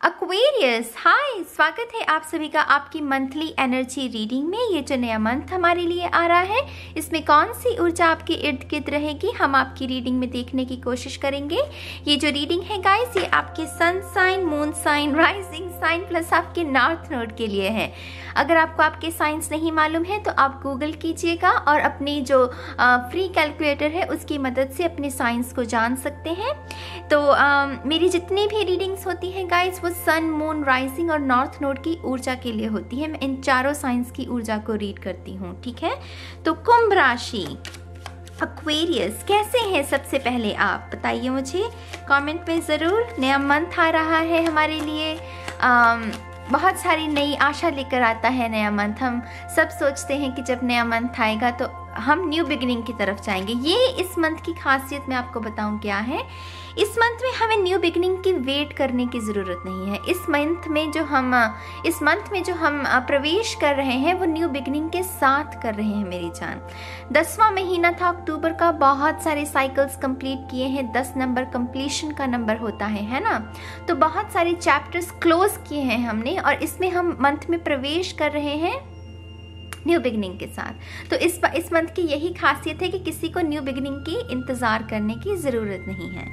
Aquarius हाय स्वागत है आप सभी का आपकी मंथली एनर्जी रीडिंग में। ये जो नया मंथ हमारे लिए आ रहा है इसमें कौन सी ऊर्जा आपके इर्द गिर्द रहेगी हम आपकी रीडिंग में देखने की कोशिश करेंगे। ये जो रीडिंग है गाइस ये आपके sun sign moon sign rising sign plus आपके नॉर्थ नोड के लिए है। अगर आपको आपके साइंस नहीं मालूम है तो आप गूगल कीजिएगा और अपनी जो फ्री कैलकुलेटर है उसकी मदद से अपने साइंस को जान सकते हैं। तो आ, मेरी जितनी भी रीडिंग्स होती हैं गाइस वो सन मून राइजिंग और नॉर्थ नोड की ऊर्जा के लिए होती है। मैं इन चारों साइंस की ऊर्जा को रीड करती हूँ ठीक है? तो कुंभ राशि अक्वेरियस कैसे हैं सबसे पहले आप? बताइए मुझे। कमेंट में ज़रूर नया मंथ आ रहा है हमारे लिए। आम, बहुत सारी नई आशा लेकर आता है नया मंथ हम सब सोचते हैं कि जब नया मंथ आएगा तो हम न्यू बिगिनिंग की तरफ़ जाएँगे। ये इस मंथ की खासियत मैं आपको बताऊँ क्या है। इस मंथ में हमें न्यू बिगिनिंग की वेट करने की ज़रूरत नहीं है। इस मंथ में जो हम, इस मंथ में जो हम प्रवेश कर रहे हैं, वो न्यू बिगिनिंग के साथ कर रहे हैं मेरी जान। दसवां महीना था, अक्टूबर का, बहुत सारे साइकिल्स कंप्लीट किए हैं। दस नंबर कंप्लीशन का नंबर होता है है ना? तो बहुत सारे चैप्टर्स क्लोज किए हैं हमने और इसमें हम मंथ में प्रवेश कर रहे हैं। न्यू बिगनिंग के साथ। तो इस इस मंथ की यही खासियत है कि किसी को न्यू बिगनिंग की इंतज़ार करने की ज़रूरत नहीं है।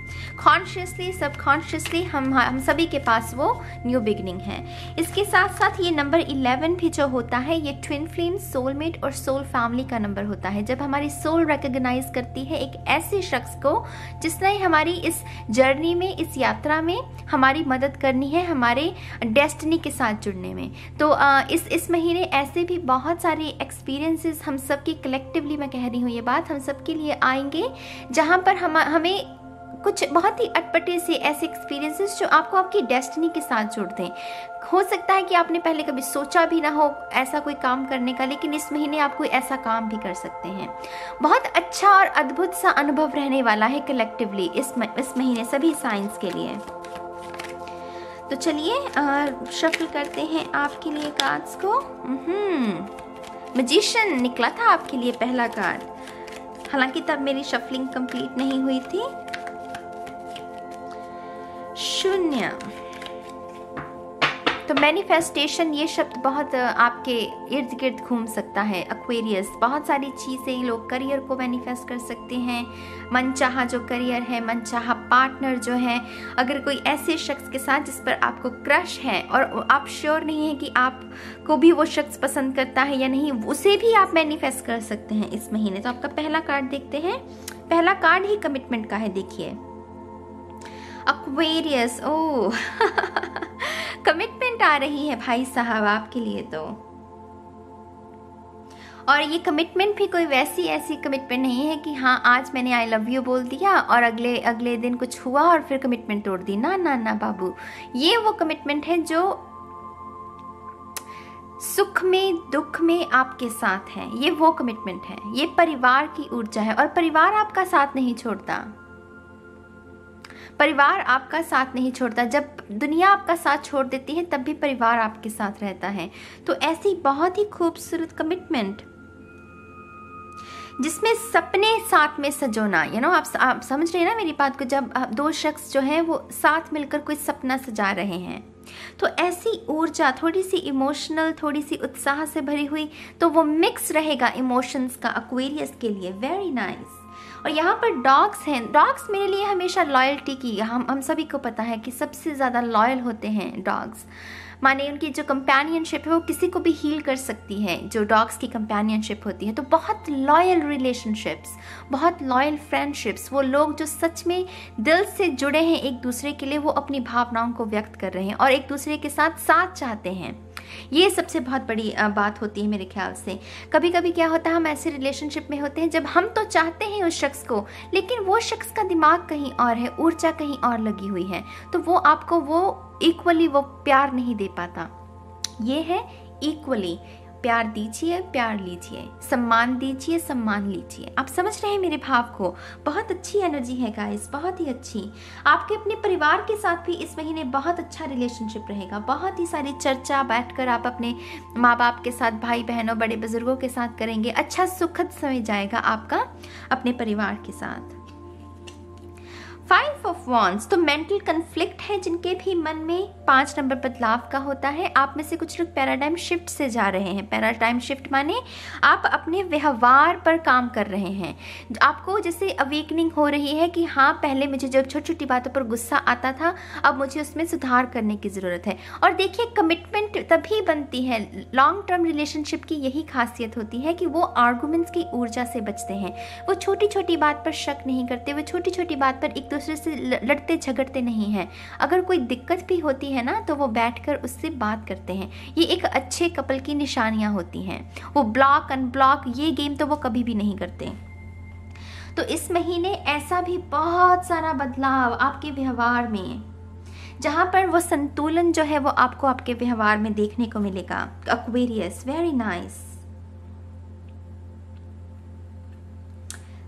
कॉन्शियसली सबकॉन्शियसली हम हम सभी के पास वो न्यू बिगनिंग है। इसके साथ साथ ये नंबर इलेवन भी जो होता है, ये ट्विन फ्लेम सोलमेट और सोल फैमिली का नंबर होता है। जब हमारी सोल रिकग्नाइज करती है एक ऐसे शख्स को, जिसने हमारी इस जर्नी में, इस यात्रा में हमारी मदद करनी है हमारे डेस्टनी के साथ जुड़ने में। तो इस इस महीने ऐसे भी बहुत सारे सारे एक्सपीरियंसेस हम सब की कलेक्टिवली मैं कह रही हूँ ये बात, हम सब के लिए आएँगे, जहाँ पर हम, हमें कुछ बहुत ही अटपटे से ऐसे एक्सपीरियंसेस जो आपको आपकी डेस्टिनी के साथ जोड़ दें। हो सकता है कि आपने पहले कभी सोचा भी ना हो ऐसा कोई काम करने का, लेकिन इस महीने आप कोई ऐसा काम भी कर सकते हैं। बहुत अच्छा और अद्भुत सा अनुभव रहने वाला है कलेक्टिवली इस इस महीने सभी साइंस के लिए। तो चलिए शफल करते हैं आपके लिए कार्ड्स को। मजिशियन निकला था आपके लिए पहला कार्ड हालाँकि तब मेरी शफलिंग कंप्लीट नहीं हुई थी। शून्य। तो मैनिफेस्टेशन ये शब्द बहुत आपके इर्द गिर्द घूम सकता है। अक्वेरियस बहुत सारी चीज़ें लोग करियर को मैनिफेस्ट कर सकते हैं। मनचाहा जो करियर है, मनचाहा पार्टनर जो है, अगर कोई ऐसे शख्स के साथ जिस पर आपको क्रश है और आप श्योर नहीं है कि आपको भी वो शख्स पसंद करता है या नहीं, उसे भी आप मैनिफेस्ट कर सकते हैं इस महीने। तो आपका पहला कार्ड देखते हैं। पहला कार्ड ही कमिटमेंट का है, देखिए। अक्वेरियस ओ कमिटमेंट आ रही है भाई साहब आपके लिए तो। और ये कमिटमेंट भी कोई वैसी ऐसी कमिटमेंट नहीं है कि हाँ आज मैंने आई लव यू बोल दिया और अगले अगले दिन कुछ हुआ और फिर कमिटमेंट तोड़ दी। ना ना ना बाबू। ये वो कमिटमेंट है जो सुख में, दुख में आपके साथ है। ये वो कमिटमेंट है। ये परिवार की ऊर्जा है और परिवार आपका साथ नहीं छोड़ता। परिवार आपका साथ नहीं छोड़ता। जब दुनिया आपका साथ छोड़ देती है, तब भी परिवार आपके साथ रहता है। तो ऐसी बहुत ही खूबसूरत कमिटमेंट जिसमें सपने साथ में सजोना यू नो आप आप समझ रहे हैं ना मेरी बात को? जब दो शख्स जो हैं, वो साथ मिलकर कोई सपना सजा रहे हैं तो ऐसी ऊर्जा थोड़ी सी इमोशनल थोड़ी सी उत्साह से भरी हुई तो वो मिक्स रहेगा इमोशंस का अक्वेरियस के लिए। वेरी नाइस और यहाँ पर डॉग्स हैं। डॉग्स मेरे लिए हमेशा लॉयल्टी की, हम हम सभी को पता है कि सबसे ज़्यादा लॉयल होते हैं डॉग्स माने उनकी जो कंपेनियनशिप है, वो किसी को भी हील कर सकती है, जो डॉग्स की कंपेनियनशिप होती है। तो बहुत लॉयल रिलेशनशिप्स बहुत लॉयल फ्रेंडशिप्स वो लोग जो सच में दिल से जुड़े हैं एक दूसरे के लिए, वो अपनी भावनाओं को व्यक्त कर रहे हैं और एक दूसरे के साथ साथ चाहते हैं। ये सबसे बहुत बड़ी बात होती है मेरे ख्याल से। कभी कभी क्या होता है, हम ऐसे रिलेशनशिप में होते हैं, जब हम तो चाहते हैं उस शख्स को, लेकिन वो शख्स का दिमाग कहीं और है, ऊर्जा कहीं और लगी हुई है तो वो आपको वो इक्वली वो प्यार नहीं दे पाता। ये है इक्वली प्यार दीजिए, प्यार लीजिए, सम्मान दीजिए, सम्मान लीजिए। आप समझ रहे हैं मेरे भाव को? बहुत अच्छी एनर्जी है गाइस बहुत ही अच्छी। आपके अपने परिवार के साथ भी इस महीने बहुत अच्छा रिलेशनशिप रहेगा। बहुत ही सारी चर्चा बैठकर आप अपने माँ बाप के साथ भाई बहनों बड़े बुज़ुर्गों के साथ करेंगे। अच्छा सुखद समय जाएगा आपका अपने परिवार के साथ। वॉन्स तो मेंटल कन्फ्लिक्ट है जिनके भी मन में पाँच नंबर बदलाव का होता है। आप में से कुछ लोग पैराडाइम शिफ्ट से जा रहे हैं। पैराडाइम शिफ्ट माने आप अपने व्यवहार पर काम कर रहे हैं। आपको जैसे अवेकनिंग हो रही है कि हाँ पहले मुझे जब छोटी छोटी बातों पर गुस्सा आता था, अब मुझे उसमें सुधार करने की ज़रूरत है। और देखिए कमिटमेंट तभी बनती है लॉन्ग टर्म रिलेशनशिप की यही खासियत होती है कि वो आर्गूमेंट्स की ऊर्जा से बचते हैं। वो छोटी छोटी बात पर शक नहीं करते, वो छोटी छोटी बात पर एक दूसरे से लड़ते झगड़ते नहीं हैं। अगर कोई दिक्कत भी होती है ना तो वो बैठकर उससे बात करते हैं। ये एक अच्छे कपल की निशानियाँ होती हैं। वो ब्लॉक अनब्लॉक ये गेम तो वो कभी भी नहीं करते। तो इस महीने ऐसा भी बहुत सारा बदलाव आपके व्यवहार में, जहाँ पर वो संतुलन जो है वो आपको आपके व्यवहार में देखने को मिलेगा। अक्वेरियस वेरी नाइस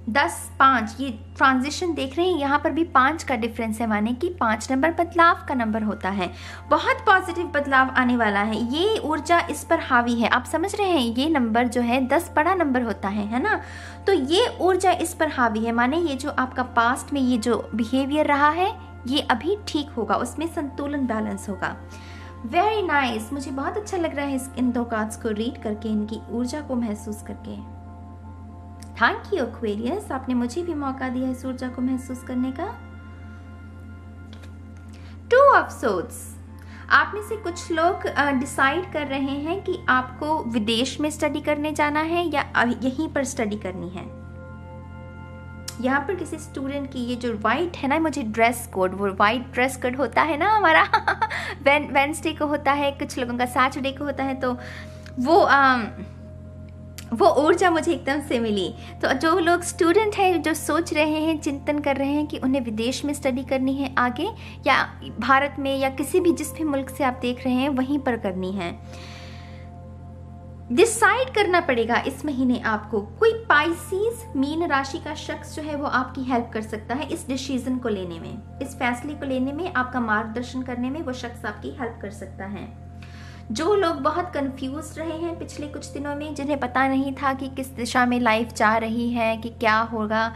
दस पाँच, ये ट्रांजिशन देख रहे हैं, यहाँ पर भी पाँच का डिफरेंस है माने कि पाँच नंबर बदलाव का नंबर होता है। बहुत पॉजिटिव बदलाव आने वाला है। ये ऊर्जा इस पर हावी है। आप समझ रहे हैं, ये नंबर जो है, दस बड़ा नंबर होता है है ना? तो ये ऊर्जा इस पर हावी है माने ये जो आपका पास्ट में ये जो बिहेवियर रहा है, ये अभी ठीक होगा, उसमें संतुलन बैलेंस होगा। Very nice nice. मुझे बहुत अच्छा लग रहा है इस, इन दो कार्ड्स को रीड करके, इनकी ऊर्जा को महसूस करके। थैंक यू एक्वेरियस आपने मुझे भी मौका दिया इस ऊर्जा को महसूस करने का। टू ऑफ़ सोट्स आप में से कुछ लोग डिसाइड कर रहे हैं कि आपको विदेश में स्टडी करने जाना है या यहीं पर स्टडी करनी है। यहाँ पर किसी स्टूडेंट की ये जो वाइट है ना मुझे ड्रेस कोड वो वाइट ड्रेस कोड होता है ना हमारा। वेंसडे को होता है कुछ लोगों का सैटरडे को होता है तो वो आ, वो ऊर्जा मुझे एकदम से मिली। तो जो लोग स्टूडेंट हैं, जो सोच रहे हैं, चिंतन कर रहे हैं कि उन्हें विदेश में स्टडी करनी है आगे, या भारत में, या किसी भी जिस भी मुल्क से आप देख रहे हैं, वहीं पर करनी है। डिसाइड करना पड़ेगा इस महीने आपको। कोई पाइसिस मीन राशि का शख्स जो है, वो आपकी हेल्प कर सकता है इस डिसीज़न को लेने में। इस फैसले को लेने में, आपका मार्गदर्शन करने में वो शख्स आपकी हेल्प कर सकता है। जो लोग बहुत कंफ्यूज रहे हैं पिछले कुछ दिनों में, जिन्हें पता नहीं था कि किस दिशा में लाइफ जा रही है, कि क्या होगा।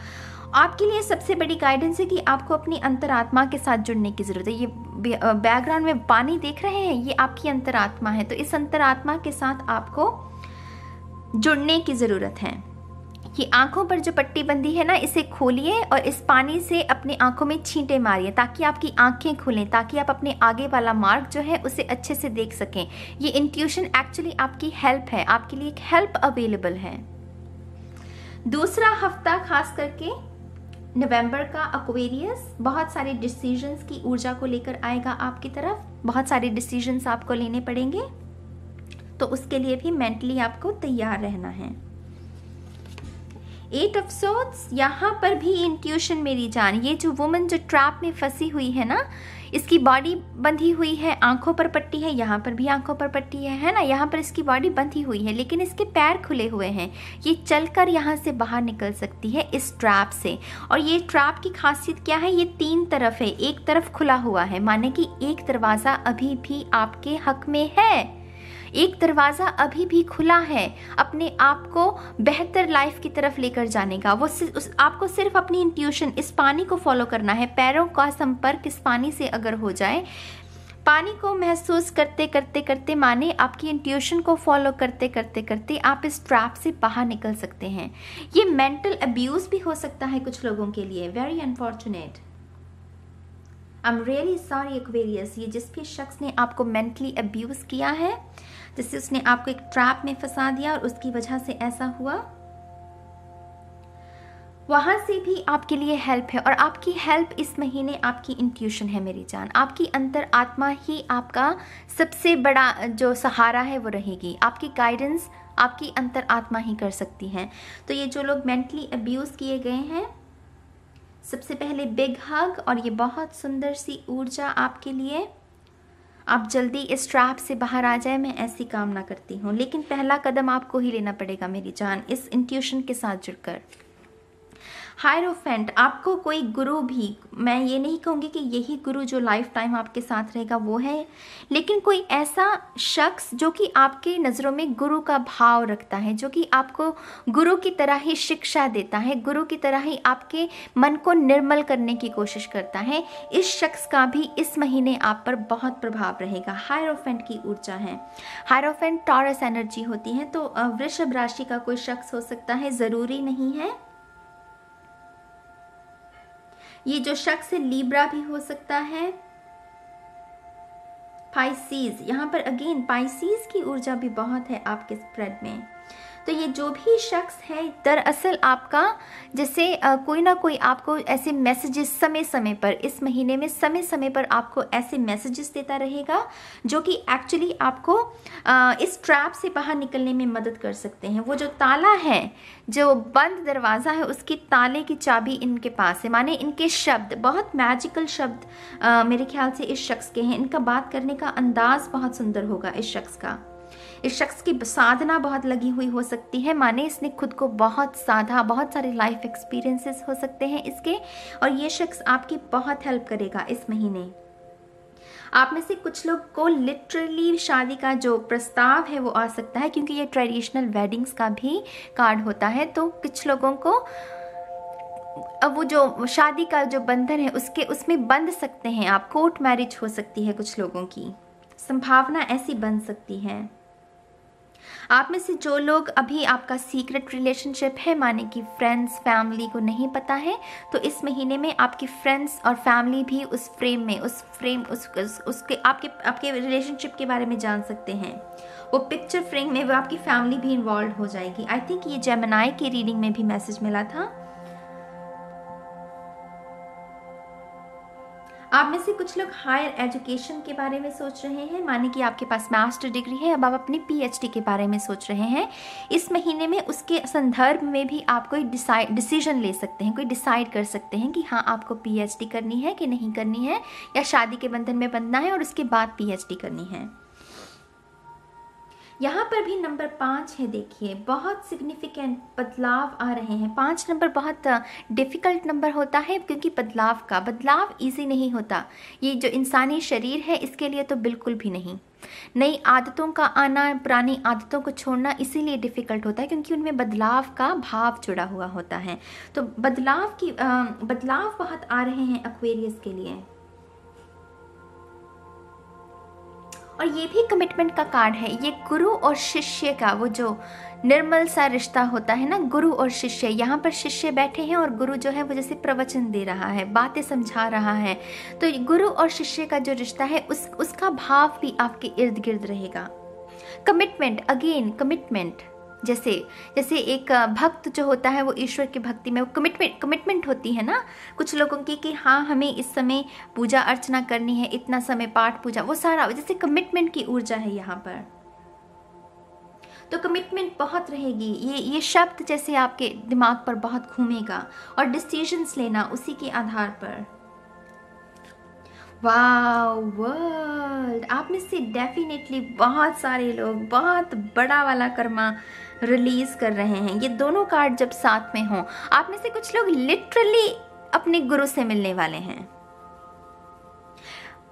आपके लिए सबसे बड़ी गाइडेंस है कि आपको अपनी अंतरात्मा के साथ जुड़ने की ज़रूरत है। ये बैकग्राउंड में पानी देख रहे हैं, ये आपकी अंतरात्मा है। तो इस अंतरात्मा के साथ आपको जुड़ने की ज़रूरत है। ये आँखों पर जो पट्टी बंदी है ना, इसे खोलिए और इस पानी से अपनी आँखों में छींटे मारिए ताकि आपकी आँखें खुलें, ताकि आप अपने आगे वाला मार्ग जो है उसे अच्छे से देख सकें। ये इंट्यूशन एक्चुअली आपकी हेल्प है, आपके लिए एक हेल्प अवेलेबल है। दूसरा हफ़्ता खास करके नवंबर का अक्वेरियस बहुत सारे डिसीजंस की ऊर्जा को लेकर आएगा आपकी तरफ़, बहुत सारे डिसीजंस आपको लेने पड़ेंगे तो उसके लिए भी मेंटली आपको तैयार रहना है। एट ऑफ़ सोट्स यहाँ पर भी इंट्यूशन मेरी जान ये जो वुमन जो ट्रैप में फंसी हुई है ना, इसकी बॉडी बंधी हुई है, आँखों पर पट्टी है, यहाँ पर भी आँखों पर पट्टी है है ना? यहाँ पर इसकी बॉडी बंधी हुई है, लेकिन इसके पैर खुले हुए हैं। ये चलकर यहाँ से बाहर निकल सकती है इस ट्रैप से। और ये ट्रैप की खासियत क्या है? ये तीन तरफ़ है। एक तरफ़ खुला हुआ है। माने कि एक दरवाज़ा अभी भी आपके हक में है। एक दरवाज़ा अभी भी खुला है अपने आप को बेहतर लाइफ की तरफ़ लेकर जाने का। वो उस, आपको सिर्फ़ अपनी इंट्यूशन इस पानी को फॉलो करना है। पैरों का संपर्क इस पानी से अगर हो जाए, पानी को महसूस करते करते करते माने आपकी इंट्यूशन को फॉलो करते करते करते आप इस ट्रैप से बाहर निकल सकते हैं। ये मेंटल अब्यूज भी हो सकता है कुछ लोगों के लिए। Very unfortunate I am really sorry Aquarius ये जिस भी शख्स ने आपको मेंटली अब्यूज किया है जिससे उसने आपको एक ट्रैप में फंसा दिया और उसकी वजह से ऐसा हुआ। वहाँ से भी आपके लिए हेल्प है और आपकी हेल्प इस महीने आपकी इंट्यूशन है मेरी जान। आपकी अंतर आत्मा ही आपका सबसे बड़ा जो सहारा है वो रहेगी। आपकी गाइडेंस आपकी अंतर आत्मा ही कर सकती है। तो ये जो लोग मेंटली अब्यूज़ किए गए हैं, सबसे पहले बिग हग और ये बहुत सुंदर सी ऊर्जा आपके लिए। आप जल्दी इस ट्रैप से बाहर आ जाए, मैं ऐसी काम कामना करती हूँ। लेकिन पहला कदम आपको ही लेना पड़ेगा, मेरी जान। इस इंट्यूशन के साथ जुड़कर। हायरोफेंट, आपको कोई गुरु भी, मैं ये नहीं कहूँगी कि यही गुरु जो लाइफ टाइम आपके साथ रहेगा वो है, लेकिन कोई ऐसा शख्स जो कि आपके नज़रों में गुरु का भाव रखता है, जो कि आपको गुरु की तरह ही शिक्षा देता है, गुरु की तरह ही आपके मन को निर्मल करने की कोशिश करता है, इस शख्स का भी इस महीने आप पर बहुत प्रभाव रहेगा। हायरोफेंट की ऊर्जा है। हायरोफेंट टॉरस एनर्जी होती है तो वृषभ राशि का कोई शख्स हो सकता है, ज़रूरी नहीं है। ये जो शख्स है, लीब्रा भी हो सकता है। पाइसीज यहाँ पर अगेन पाइसीज की ऊर्जा भी बहुत है आपके स्प्रेड में। तो ये जो भी शख्स है दरअसल आपका जैसे कोई ना कोई आपको ऐसे मैसेजेस समय समय पर इस महीने में समय समय पर आपको ऐसे मैसेजेस देता रहेगा जो कि एक्चुअली आपको इस ट्रैप से बाहर निकलने में मदद कर सकते हैं। वो जो ताला है जो बंद दरवाज़ा है उसकी ताले की चाबी इनके पास है। माने इनके शब्द बहुत मैजिकल शब्द आ, मेरे ख्याल से इस शख्स के हैं। इनका बात करने का अंदाज बहुत सुंदर होगा इस शख्स का। इस शख्स की साधना बहुत लगी हुई हो सकती है। माने इसने खुद को बहुत साधा, बहुत सारे लाइफ एक्सपीरियंसेस हो सकते हैं इसके, और ये शख्स आपकी बहुत हेल्प करेगा इस महीने। आप में से कुछ लोग को लिटरली शादी का जो प्रस्ताव है वो आ सकता है, क्योंकि ये ट्रेडिशनल वेडिंग्स का भी कार्ड होता है। तो कुछ लोगों को अब वो जो शादी का जो बंधन है उसके, उसमें बंध सकते हैं आप। कोर्ट मैरिज हो सकती है कुछ लोगों की। संभावना ऐसी बन सकती है। आप में से जो लोग अभी आपका सीक्रेट रिलेशनशिप है माने कि फ्रेंड्स फैमिली को नहीं पता है तो इस महीने में आपकी फ्रेंड्स और फैमिली भी उस फ्रेम में उस फ्रेम उस, उस उसके आपके आपके रिलेशनशिप के बारे में जान सकते हैं। वो पिक्चर फ्रेम में वो आपकी फैमिली भी इन्वॉल्व हो जाएगी। आई थिंक ये जेमनाई की रीडिंग में भी मैसेज मिला था। आप में से कुछ लोग हायर एजुकेशन के बारे में सोच रहे हैं, माने कि आपके पास मास्टर डिग्री है, अब आप अपनी पीएचडी के बारे में सोच रहे हैं। इस महीने में उसके संदर्भ में भी आप कोई डिसाइड डिसीज़न ले सकते हैं, कोई डिसाइड कर सकते हैं कि हाँ आपको पीएचडी करनी है कि नहीं करनी है, या शादी के बंधन में बंधना है और उसके बाद पीएचडी करनी है। यहाँ पर भी नंबर पाँच है, देखिए। बहुत सिग्निफिकेंट बदलाव आ रहे हैं। पाँच नंबर बहुत डिफ़िकल्ट नंबर होता है क्योंकि बदलाव का। बदलाव इजी नहीं होता। ये जो इंसानी शरीर है, इसके लिए तो बिल्कुल भी नहीं। नई आदतों का आना, पुरानी आदतों को छोड़ना इसीलिए डिफ़िकल्ट होता है क्योंकि उनमें बदलाव का भाव जुड़ा हुआ होता है। तो बदलाव की बदलाव बहुत आ रहे हैं अक्वेरियस के लिए। और ये भी कमिटमेंट का कार्ड है। ये गुरु और शिष्य का, वो जो निर्मल सा रिश्ता होता है ना, गुरु और शिष्य। यहाँ पर शिष्य बैठे हैं और गुरु जो है, वो जैसे प्रवचन दे रहा है, बातें समझा रहा है। तो गुरु और शिष्य का जो रिश्ता है, उस, उसका भाव भी आपके इर्द गिर्द रहेगा। कमिटमेंट अगेन कमिटमेंट जैसे जैसे एक भक्त जो होता है, वो ईश्वर की भक्ति में, वो कमिटमेंट कमिटमेंट होती है ना? कुछ लोगों की कि हाँ हमें इस समय पूजा अर्चना करनी है, इतना समय पाठ पूजा, वो सारा, जैसे कमिटमेंट की ऊर्जा है यहाँ पर। तो कमिटमेंट बहुत रहेगी। ये ये शब्द जैसे आपके दिमाग पर बहुत घूमेगा और डिसीजंस लेना उसी के आधार पर। वर्ल्ड आप में से डेफिनेटली बहुत सारे लोग, बहुत बड़ा वाला कर्मा रिलीज़ कर रहे हैं। ये दोनों कार्ड जब साथ में हों, आप में से कुछ लोग लिटरली अपने गुरु से मिलने वाले हैं।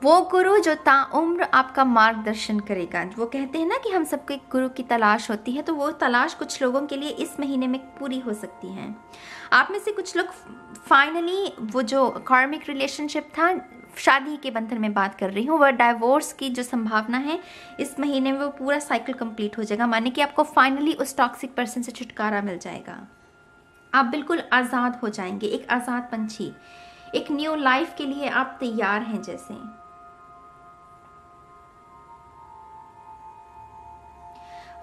वो गुरु जो ताउम्र आपका मार्गदर्शन करेगा, वो कहते हैं ना कि हम सबके गुरु की तलाश होती है तो वो तलाश कुछ लोगों के लिए इस महीने में पूरी हो सकती है। आप में से कुछ लोग फाइनली वो जो कार्मिक रिलेशनशिप था शादी के बंधन में बात कर रही हूँ, वह डाइवोर्स की जो संभावना है, इस महीने में वो पूरा साइकिल कंप्लीट हो जाएगा, माने कि आपको फाइनली उस टॉक्सिक पर्सन से छुटकारा मिल जाएगा। आप बिल्कुल आज़ाद हो जाएँगे, एक आज़ाद पंछी, एक न्यू लाइफ के लिए आप तैयार हैं जैसे।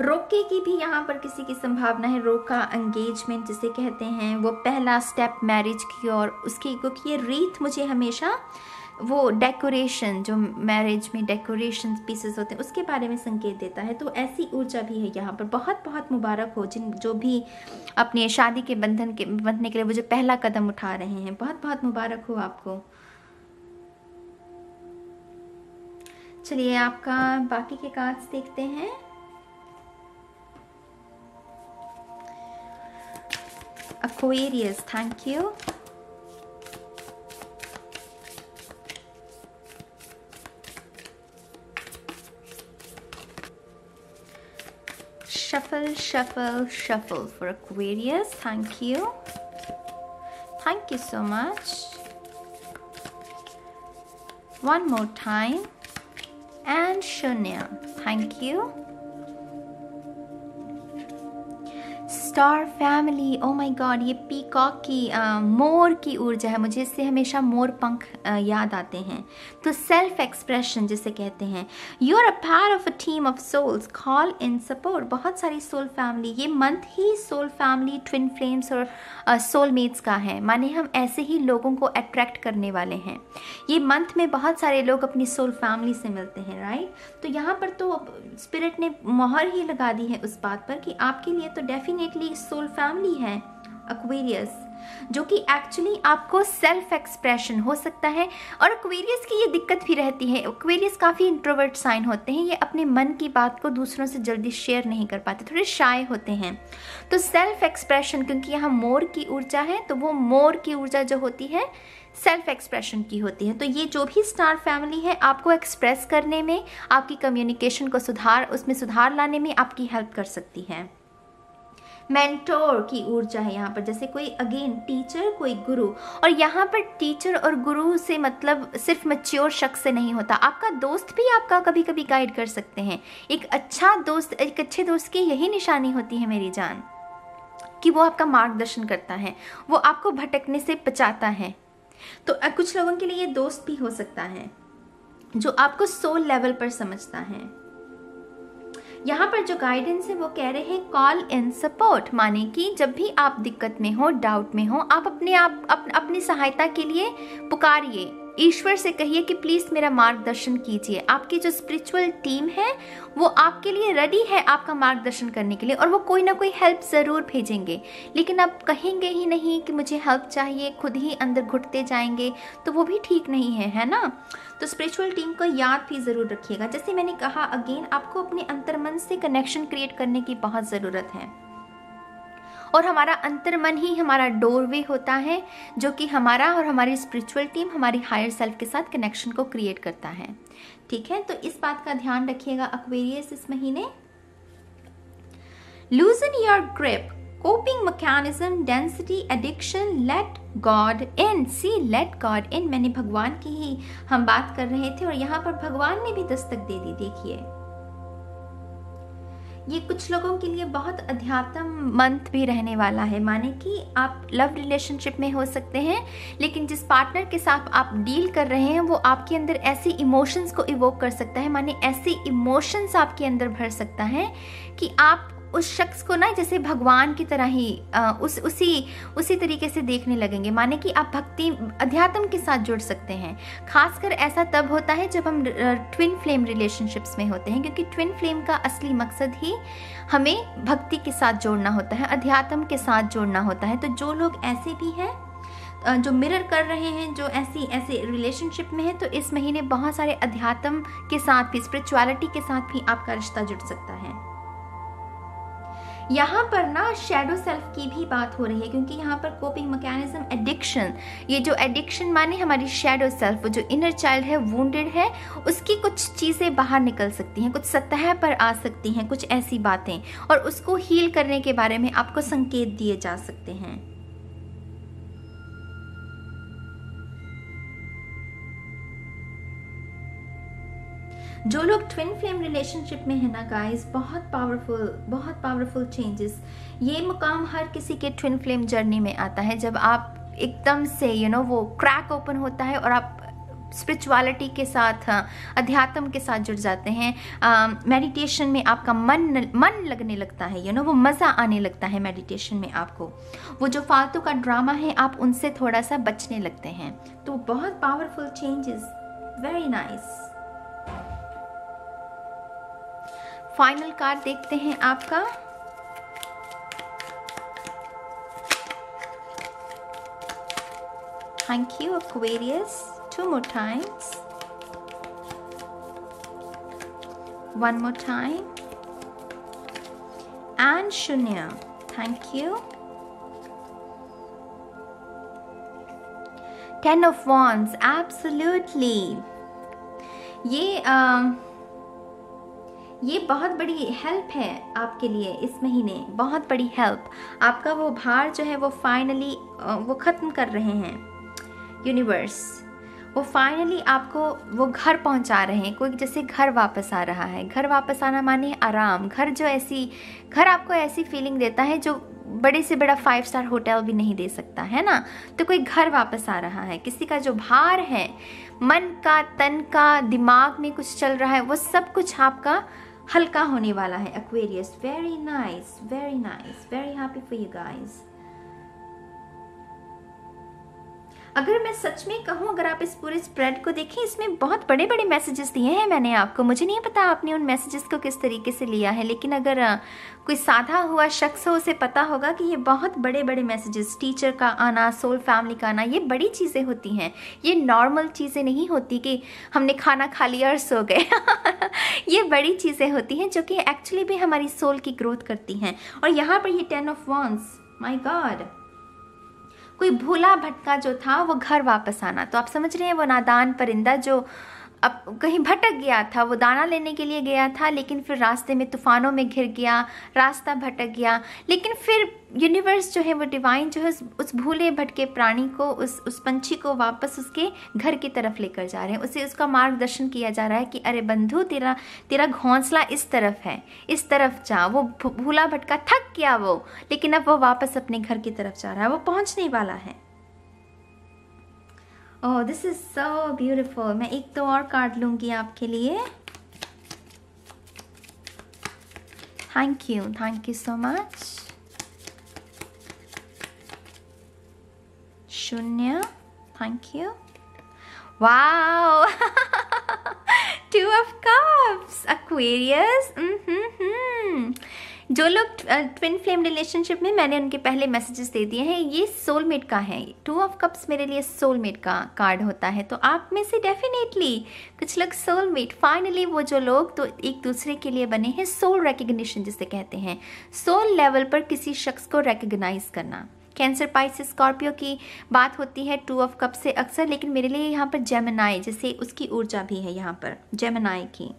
रोके की भी यहाँ पर किसी की संभावना है, रोका एंगेजमेंट जिसे कहते हैं, वो पहला स्टेप मैरिज की और उसकी, क्योंकि ये रीत मुझे हमेशा वो डेकोरेशन जो मैरिज में डेकोरेशन पीसेस होते हैं उसके बारे में संकेत देता है। तो ऐसी ऊर्जा भी है यहाँ पर। बहुत बहुत मुबारक हो जिन जो भी अपने शादी के बंधन के बंधने के लिए वो जो पहला कदम उठा रहे हैं। बहुत बहुत मुबारक हो आपको। चलिए आपका बाकी के कार्ड्स देखते हैं। Aquarius, thank you. shuffle, shuffle, shuffle for Aquarius. Thank you. Thank you so much. One more time. And Shunya. Thank you. Star family. Oh my god, ye peacock की आ, मोर की ऊर्जा है मुझे इससे हमेशा मोर पंख याद आते हैं। तो सेल्फ एक्सप्रेशन जिसे कहते हैं। You are a part of a team of souls call in support बहुत सारी सोल फैमिली ये मंथ ही सोल फैमिली ट्विन फ्लेम्स और सोलमेट्स का है। माने हम ऐसे ही लोगों को अट्रैक्ट करने वाले हैं। ये मंथ में बहुत सारे लोग अपनी सोल फैमिली से मिलते हैं राइट तो यहाँ पर तो स्पिरिट ने मोहर ही लगा दी है उस बात पर कि आपके लिए तो डेफिनेटली सोल फैमिली है। अक्वेरियस जो कि एक्चुअली आपको सेल्फ एक्सप्रेशन हो सकता है और अक्वेरियस की ये दिक्कत भी रहती है। एक्वेरियस काफ़ी इंट्रोवर्ट साइन होते हैं, ये अपने मन की बात को दूसरों से जल्दी शेयर नहीं कर पाते, थोड़े शाय होते हैं। तो सेल्फ एक्सप्रेशन क्योंकि यहाँ मोर की ऊर्जा है तो वो मोर की ऊर्जा जो होती है सेल्फ एक्सप्रेशन की होती है। तो ये जो भी स्टार फैमिली है, आपको एक्सप्रेस करने में, आपकी कम्युनिकेशन को सुधार, उसमें सुधार लाने में आपकी हेल्प कर सकती है। मेंटोर की ऊर्जा है यहाँ पर। जैसे कोई अगेन टीचर कोई गुरु। और यहाँ पर टीचर और गुरु से मतलब सिर्फ़ मच्योर शख्स से नहीं होता। आपका दोस्त भी आपका कभी कभी गाइड कर सकते हैं। एक अच्छा दोस्त, एक अच्छे दोस्त की यही निशानी होती है मेरी जान, कि वो आपका मार्गदर्शन करता है। वो आपको भटकने से बचाता है। तो कुछ लोगों के लिए ये दोस्त भी हो सकता है, जो आपको सोल लेवल पर समझता है। यहाँ पर जो गाइडेंस है वो कह रहे हैं कॉल इन सपोर्ट माने कि जब भी आप दिक्कत में हो डाउट में हो आप अपने आप अप, अपनी सहायता के लिए पुकारिए। ईश्वर से कहिए कि प्लीज़ मेरा मार्गदर्शन कीजिए। आपकी जो स्पिरिचुअल टीम है, वो आपके लिए रेडी है आपका मार्गदर्शन करने के लिए और वो कोई ना कोई हेल्प ज़रूर भेजेंगे। लेकिन आप कहेंगे ही नहीं कि मुझे हेल्प चाहिए, खुद ही अंदर घुटते जाएँगे तो वो भी ठीक नहीं है है ना? तो स्पिरिचुअल टीम को याद भी ज़रूर रखिएगा। जैसे मैंने कहा अगेन आपको अपने अंतर्मन से कनेक्शन क्रिएट करने की बहुत ज़रूरत है। और हमारा अंतर्मन ही हमारा डोरवे होता है, जो कि हमारा और हमारी स्पिरिचुअल टीम हमारी हायर सेल्फ के साथ कनेक्शन को क्रिएट करता है। ठीक है? तो इस बात का ध्यान रखिएगा अक्वेरियस इस महीने। Loosen your grip coping mechanism, density addiction, let god in. See, let god in. मैंने भगवान की ही हम बात कर रहे थे और यहाँ पर भगवान ने भी दस्तक दे दी, देखिए। ये कुछ लोगों के लिए बहुत अध्यात्म मंथ भी रहने वाला है। माने कि आप लव रिलेशनशिप में हो सकते हैं, लेकिन जिस पार्टनर के साथ आप डील कर रहे हैं, वो आपके अंदर ऐसी इमोशंस को इवोक कर सकता है। माने ऐसी इमोशंस आपके अंदर भर सकता है कि आप उस शख्स को ना जैसे भगवान की तरह ही उस, उसी उसी तरीके से देखने लगेंगे। माने कि आप भक्ति, अध्यात्म के साथ जुड़ सकते हैं। खासकर ऐसा तब होता है जब हम ट्विन फ्लेम रिलेशनशिप्स में होते हैं, क्योंकि ट्विन फ्लेम का असली मकसद ही हमें भक्ति के साथ जोड़ना होता है, अध्यात्म के साथ जोड़ना होता है। तो जो लोग ऐसे भी हैं जो मिरर कर रहे हैं, जो ऐसी, ऐसे रिलेशनशिप में है तो इस महीने बहुत सारे अध्यात्म के साथ भी स्पिरिचुअलिटी के साथ भी आपका रिश्ता जुड़ सकता है। यहाँ पर ना शेडो सेल्फ की भी बात हो रही है, क्योंकि यहाँ पर कोपिंग मैकेनिज्म एडिक्शन ये जो एडिक्शन माने हमारी शेडो सेल्फ जो इनर चाइल्ड है वूंडेड है, उसकी कुछ चीज़ें बाहर निकल सकती हैं, कुछ सतह पर आ सकती हैं, कुछ ऐसी बातें, और उसको हील करने के बारे में आपको संकेत दिए जा सकते हैं। जो लोग ट्विन फ्लेम रिलेशनशिप में है ना गाइस बहुत पावरफुल बहुत पावरफुल चेंजेस ये मुकाम हर किसी के ट्विन फ्लेम जर्नी में आता है जब आप एकदम से यू you नो know, वो क्रैक ओपन होता है और आप स्पिरिचुअलिटी के साथ अध्यात्म के साथ जुड़ जाते हैं। मेडिटेशन में आपका मन मन लगने लगता है यू you नो know, वो मज़ा आने लगता है मेडिटेशन में आपको। वो जो फालतू का ड्रामा है आप उनसे थोड़ा सा बचने लगते हैं। तो बहुत powerful changes very nice final card देखते हैं आपका। Thank you Aquarius two more times one more time and शून्य thank you ten of wands absolutely ये ये बहुत बड़ी हेल्प है आपके लिए इस महीने, बहुत बड़ी हेल्प आपका वो भार जो है वो फाइनली वो ख़त्म कर रहे हैं। यूनिवर्स वो फाइनली आपको वो घर पहुँचा रहे हैं। कोई जैसे घर वापस आ रहा है। घर वापस आना माने आराम। घर जो ऐसी, घर आपको ऐसी फीलिंग देता है जो बड़े से बड़ा फाइव स्टार होटल भी नहीं दे सकता, है ना? तो कोई घर वापस आ रहा है। किसी का जो भार है, मन का, तन का, दिमाग में कुछ चल रहा है, वो सब कुछ आपका हल्का होने वाला है Aquarius very nice very nice very happy for you guys अगर मैं सच में कहूँ, अगर आप इस पूरे स्प्रेड को देखें, इसमें बहुत बड़े बड़े मैसेजेस दिए हैं मैंने आपको। मुझे नहीं पता आपने उन मैसेजेस को किस तरीके से लिया है, लेकिन अगर कोई साधा हुआ शख्स हो, उसे पता होगा कि ये बहुत बड़े बड़े मैसेजेस टीचर का आना सोल फैमिली का आना, ये बड़ी चीज़ें होती हैं। ये नॉर्मल चीज़ें नहीं होती कि हमने खाना खा लिया और सो गए। ये बड़ी चीज़ें होती हैं जो कि एक्चुअली भी हमारी सोल की ग्रोथ करती हैं। और यहाँ पर ये ten of wands my god कोई भूला भटका जो था, वो घर वापस आना। तो आप समझ रहे हैं, वो नादान परिंदा जो अब कहीं भटक गया था, वो दाना लेने के लिए गया था, लेकिन फिर रास्ते में तूफानों में घिर गया, रास्ता भटक गया। लेकिन फिर यूनिवर्स जो है, वो डिवाइन जो है, उस भूले भटके प्राणी को, उस उस पंछी को वापस उसके घर की तरफ़ लेकर जा रहे हैं। उसे उसका मार्गदर्शन किया जा रहा है कि, अरे बंधु, तेरा तेरा घोंसला इस तरफ़ है, इस तरफ़ जा। वो भूला भटका, थक गया वो, लेकिन अब वो वापस अपने घर की तरफ़ जा रहा है, वो पहुँचने वाला है। Oh this is so beautiful मैं एक तो और कार्ड लूँगी आपके लिए। Thank you thank you so much शून्य thank you wow two of cups aquarius? Mm-hmm. जो लोग ट्विन फ्लेम रिलेशनशिप में मैंने उनके पहले मैसेजेस दे दिए हैं, ये सोलमेट का है। टू ऑफ़ कप्स मेरे लिए सोलमेट का कार्ड होता है। तो आप में से डेफिनेटली कुछ लोग सोलमेट फाइनली वो जो लोग तो एक दूसरे के लिए बने हैं सोल रिकग्निशन जिसे कहते हैं। सोल लेवल पर किसी शख्स को रिकग्नाइज करना। कैंसर पाइसिस स्कॉर्पियो की बात होती है टू ऑफ़ कप से अक्सर, लेकिन मेरे लिए यहाँ पर जेमनाई जैसे उसकी ऊर्जा भी है यहाँ पर जेमनाई की।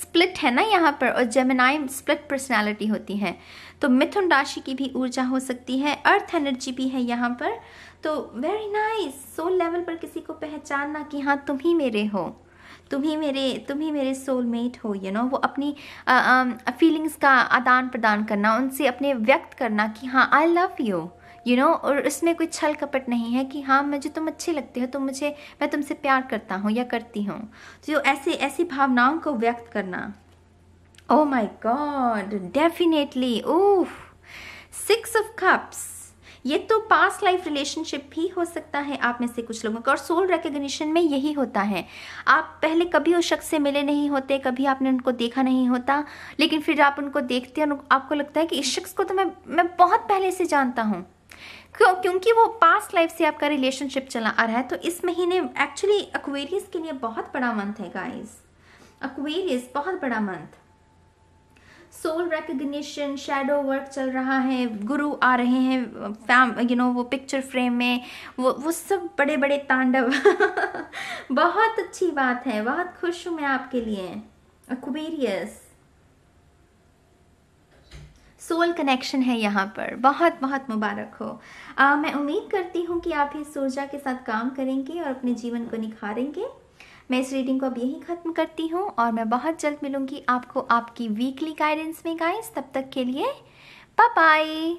स्प्लिट है ना यहाँ पर और जेमिनाई स्प्लिट पर्सनालिटी होती है तो मिथुन राशि की भी ऊर्जा हो सकती है अर्थ एनर्जी भी है यहाँ पर तो वेरी नाइस सोल लेवल पर किसी को पहचानना कि हाँ तुम ही मेरे हो, तुम ही मेरे, तुम ही मेरे सोलमेट हो यू you नो know? वो अपनी फीलिंग्स का आदान प्रदान करना, उनसे अपने व्यक्त करना कि हाँ I love you you know और इसमें कोई छल कपट नहीं है कि हाँ मुझे तुम अच्छे लगते हो तो मुझे, मैं तुमसे प्यार करता हूँ या करती हूँ। तो ऐसे, ऐसी भावनाओं को व्यक्त करना। ओ my god definitely oh six of cups ये तो पास्ट लाइफ रिलेशनशिप भी हो सकता है आप में से कुछ लोगों का, और सोल रिकग्निशन में यही होता है। आप पहले कभी उस शख्स से मिले नहीं होते, कभी आपने उनको देखा नहीं होता, लेकिन फिर आप उनको देखते हैं और आपको लगता है कि इस शख्स को तो मैं मैं बहुत पहले से जानता हूँ। क्यों? क्योंकि वो पास्ट लाइफ से आपका रिलेशनशिप चला आ रहा है तो इस महीने एक्चुअली अक्वेरियस के लिए बहुत बड़ा मंथ है गाइस अक्वेरियस बहुत बड़ा month soul recognition shadow work चल रहा है, गुरु आ रहे हैं फैम यू नो वो पिक्चर फ्रेम में, वो वो सब बड़े बड़े तांडव। बहुत अच्छी बात है, बहुत खुश हूँ मैं आपके लिए अक्वेरियस सोल कनेक्शन है यहाँ पर। बहुत बहुत मुबारक हो। आ, मैं उम्मीद करती हूँ कि आप इस ऊर्जा के साथ काम करेंगे और अपने जीवन को निखारेंगे। मैं इस रीडिंग को अब यहीं ख़त्म करती हूँ और मैं बहुत जल्द मिलूँगी आपको आपकी वीकली गाइडेंस में गाइस तब तक के लिए बाय बाय